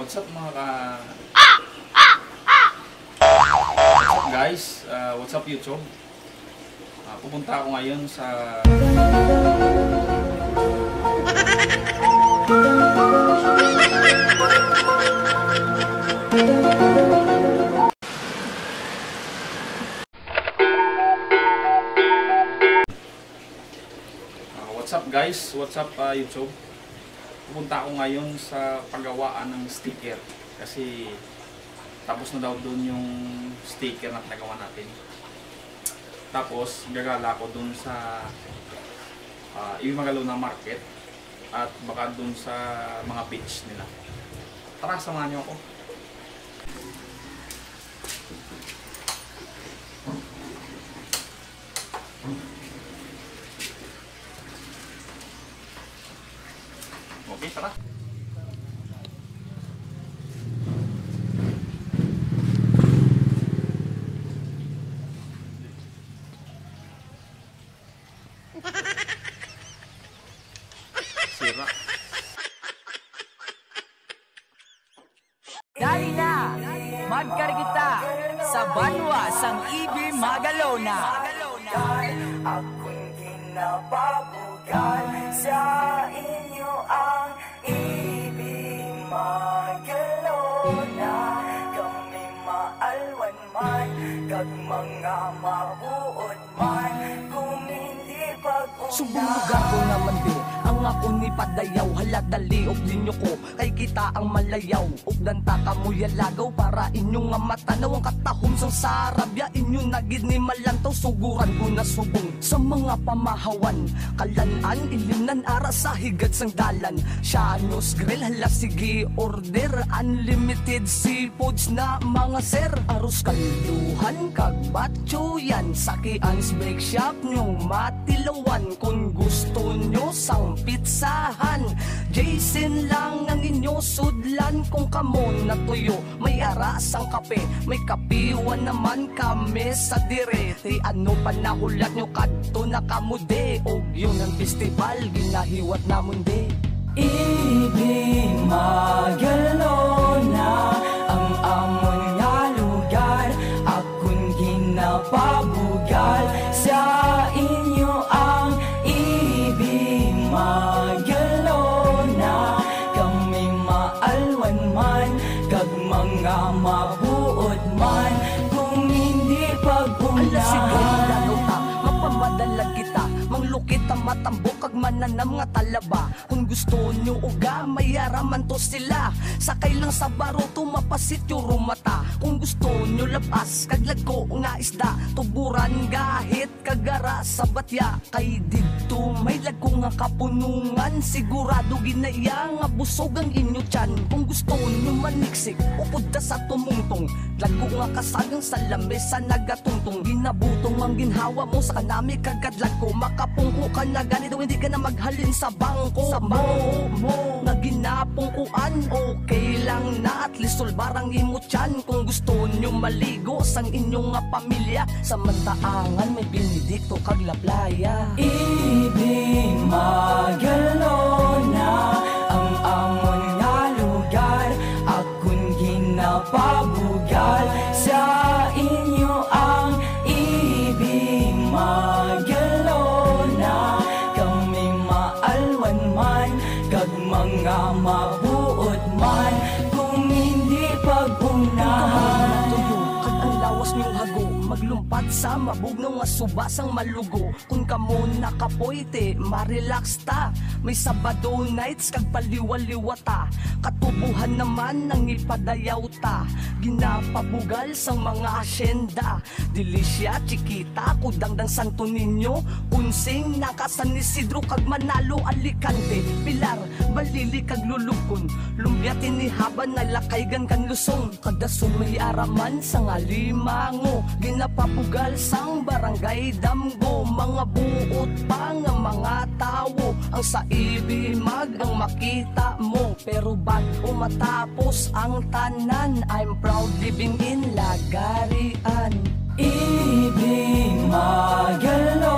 What's up mga ka... Guys? Uh, what's up YouTube? Uh, pupunta ako ngayon sa... Uh, what's up guys? What's up uh, YouTube? Pupunta ako ngayon sa paggawaan ng sticker kasi tapos na daw doon yung sticker na nagawa natin. Tapos gagala ko doon sa uh, Imagalo na market at baka doon sa mga beach nila. Tara, samahan niyo ako. Okay, tara. Sira. Dali na! Magkar kita sa banwa sang Ibi Magalona. Ako'y ginapabugal sa pag-una Subong lugar ko naman di Ang ako ni padayaw Haladali og linyo ko. Kay kita ang malayaw. Og danta kamuya lagaw Para inyong nga matanaw. Ang katahom sang sarabya Inyong nagid ni malantaw. Suguran ko na subong Sa mga pamahawan. Kalanan ilimnan ara sa higad sang dalan. Shanos grill hala sige order. Unlimited seafoods na mga sir. Aros kalduhan kag batchoyan Sakians bake shop nyong matilawan Kung gusto nyo sang pizzahan Jason lang ang inyo sudlan Kung kamo na tuyo. May aras ang kape May kapiwan naman kami sa direte. Ano pa nahulat nyo kadto na kamude? Og yun ang festival Ginahiwat namon de Ibig magalona Ang amon nga lugar Akong ginapabugal mabuod man Kung hindi Ala siguro pag-una lalo ta Mapamadalag kita. Manglukit ang matambok Kag mananam nga talaba. Kung gusto nyo uga Mayaraman to sila. Sakay lang sa baro Tumapasit yung rumata Kung gusto nyo labas Kaglago nga isda. Tuburan gahit Kagara sa batya. Kay dito may lago nga kapunungan. Sigurado ginaya nga busog ang inyo tiyan. Kung gusto nyo maniksik Upod sa tumungtong Lago nga kasagang sa lamesa nagatungtong. Ginabutong ang ginhawa mo sa kanami kagadlag ko. Makapungko ka na ganito hindi ka na maghalin sa bangko Sa bangko mo. Nga ginapungkuan Okay lang na. At least barang imo tiyan. Kung gusto nyo maligo sang inyong nga pamilya Samantaangan may Benedicto kag La Playa Ibig magalona man Kag mga mabuod man maglumpat sa mabugnaw nga subasang malugo kung kamo nakapoyte marelax ta. May sabado nights kag paliwaliwata katubuhan naman nang ipadayaw ta. Ginapabugal sang mga asyenda. Dilisya chikita kudangdang santo ninyo. Unsing nakasan ni Sidro kag manalo alikante. Pilar balili kag lulukon lumbiatin ni haban na lakaygan kan lusong. Kada sumay araman sa nga limango ginapapugal sang barangay damgo mga buot pa nga mga tawo. Ang sa ibimag ang makita mo pero bago matapos ang tanan? I'm proud living in Lagarian. Ibig magalona